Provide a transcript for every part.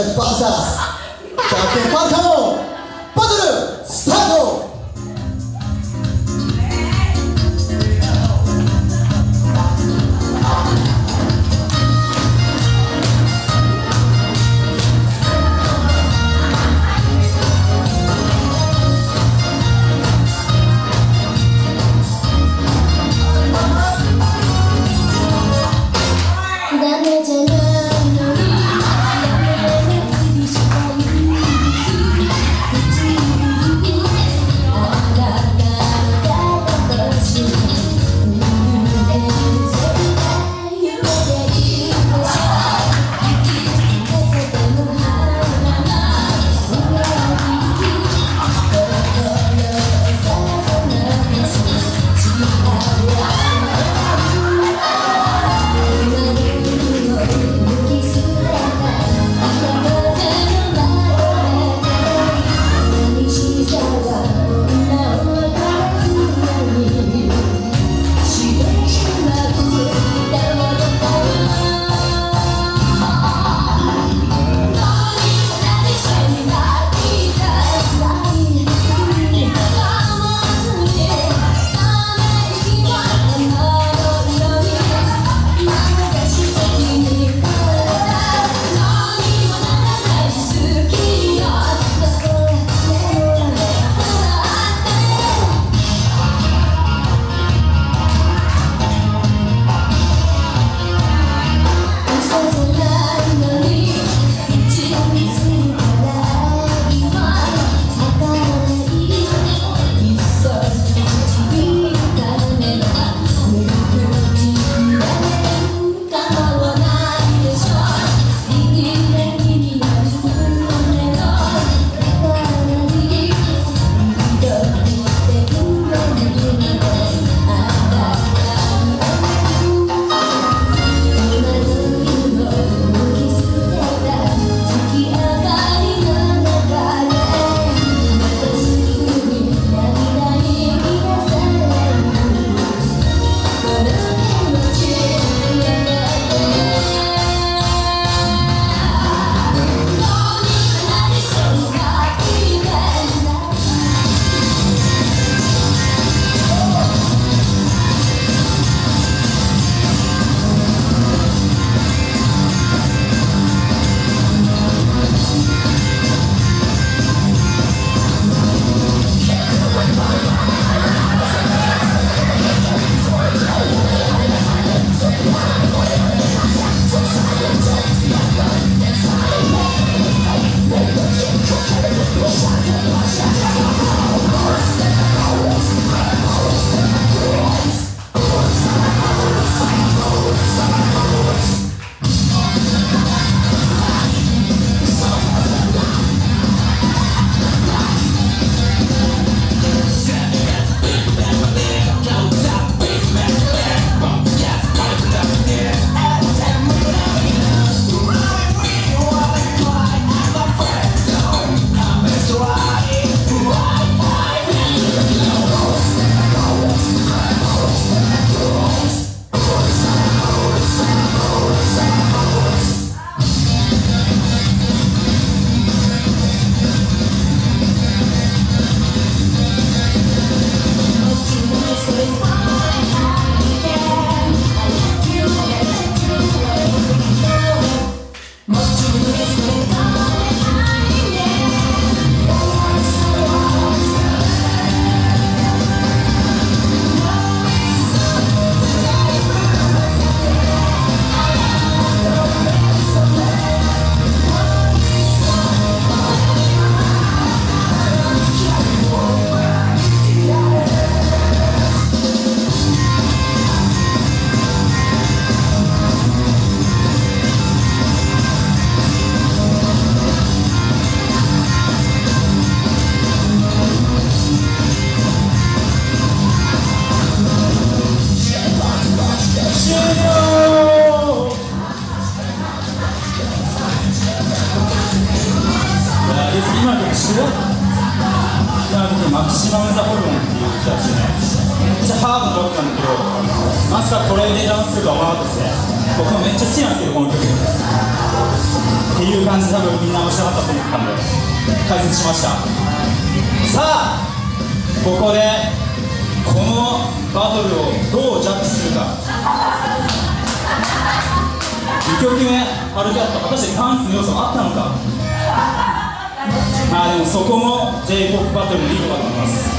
100%サスパンカモン。バトルスタート。すぐ思わとして僕もめっちゃ好きなんですけどこの曲っていう感じで多分みんな面白かったと思ったんで解説しました。さあここでこのバトルをどうジャッジするか。2曲目あきでった果たしてダンスの要素あったのか。まあでもそこも j p o p バトルのいいとこだと思います。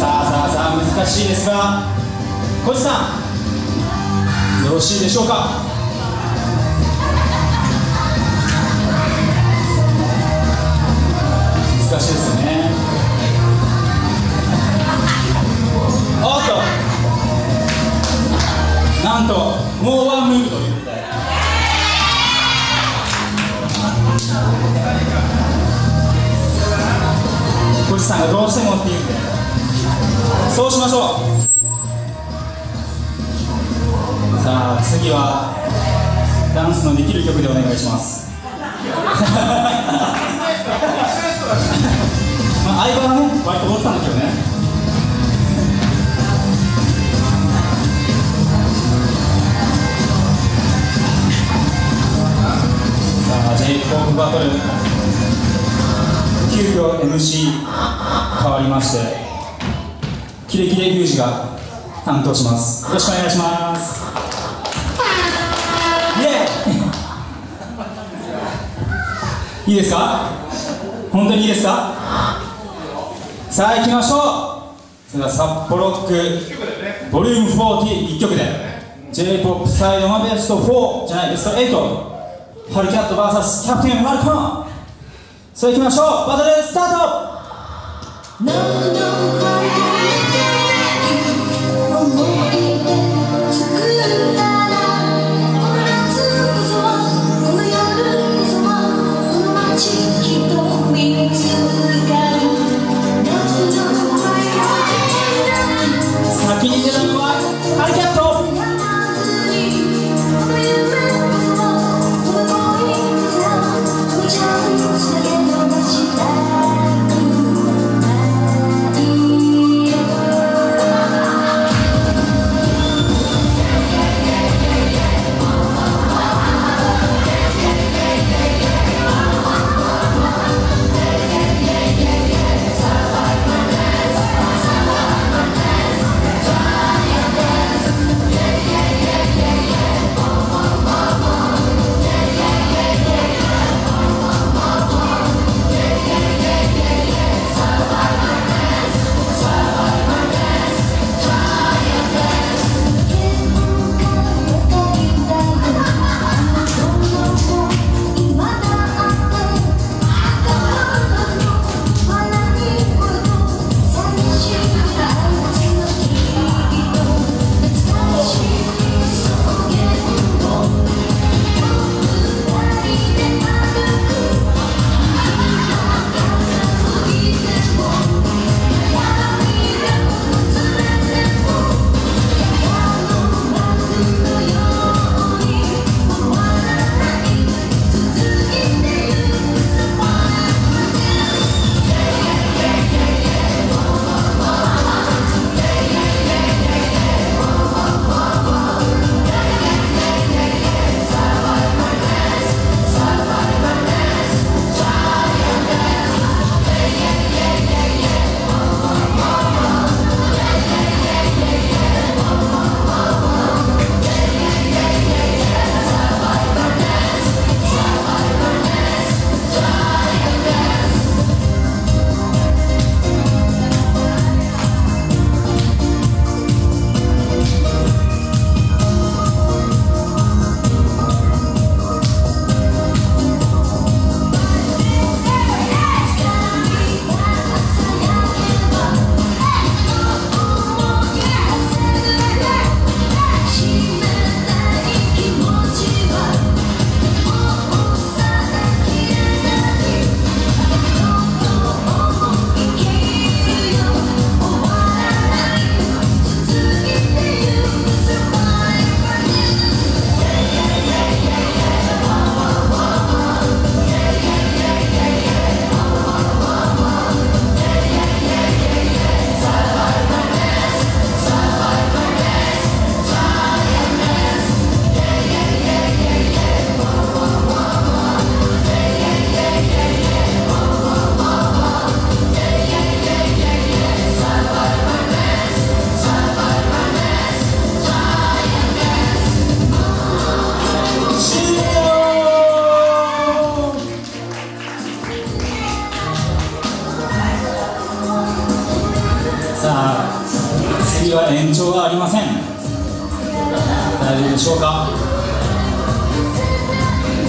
さあさあさあ難しいですがこじさん。よろしいでしょうか？難しいですよね。おっと。なんともうワンムーブということで。小路さんがどうしてもっていうんで。そうしましょう。曲でお願いします。まあ相場はね割と思ってたんだけどね。さあ j p o p バトル。急遽 MC 変わりましてキレキレリュウジが担当します。よろしくお願いします。いいですか？本当にいいですか？さあ行きましょう。それでは札幌ロックボリューム401曲で j p o p サイドのベスト4じゃないベスト8ハルキャット VS キャプテンマルコン。それ行きましょう。バトルスタート。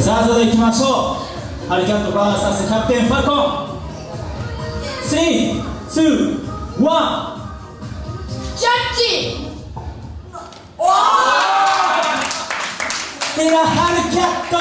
さあそれではいきましょう。ハリキャット VS キャプテンファルコン。321ジャッジ！ではハリキャット